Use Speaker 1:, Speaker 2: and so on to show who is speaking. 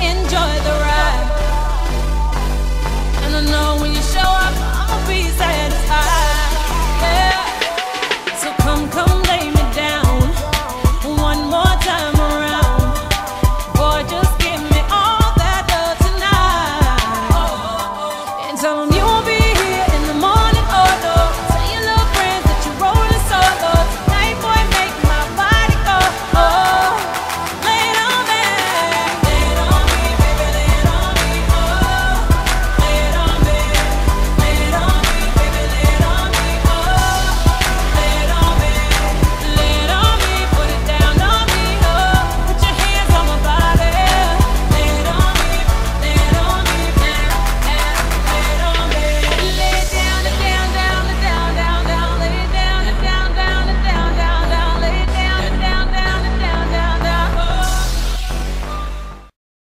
Speaker 1: enjoy the ride. And I know when you show up, I'll be safe.